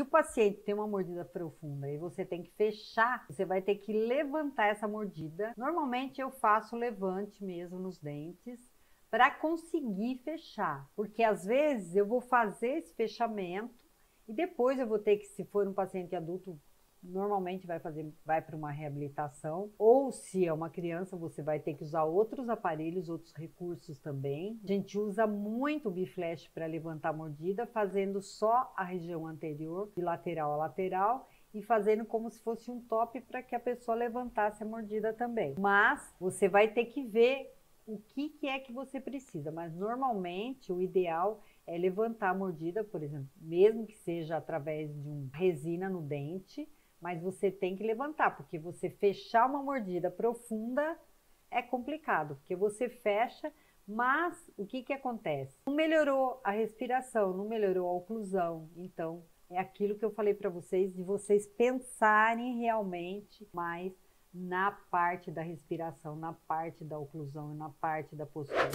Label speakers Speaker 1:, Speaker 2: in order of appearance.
Speaker 1: Se o paciente tem uma mordida profunda e você tem que fechar, você vai ter que levantar essa mordida. Normalmente eu faço levante mesmo nos dentes para conseguir fechar, porque às vezes eu vou fazer esse fechamento e depois eu vou ter que, se for um paciente adulto, normalmente vai fazer, vai para uma reabilitação, ou se é uma criança, você vai ter que usar outros aparelhos, outros recursos também. A gente usa muito o biflash para levantar a mordida, fazendo só a região anterior, de lateral a lateral, e fazendo como se fosse um top para que a pessoa levantasse a mordida também. Mas você vai ter que ver o que, que é que você precisa, mas normalmente o ideal é levantar a mordida, por exemplo, mesmo que seja através de uma resina no dente, mas você tem que levantar, porque você fechar uma mordida profunda é complicado, porque você fecha, mas o que, que acontece? Não melhorou a respiração, não melhorou a oclusão, então é aquilo que eu falei para vocês, de vocês pensarem realmente mais na parte da respiração, na parte da oclusão, na parte da postura.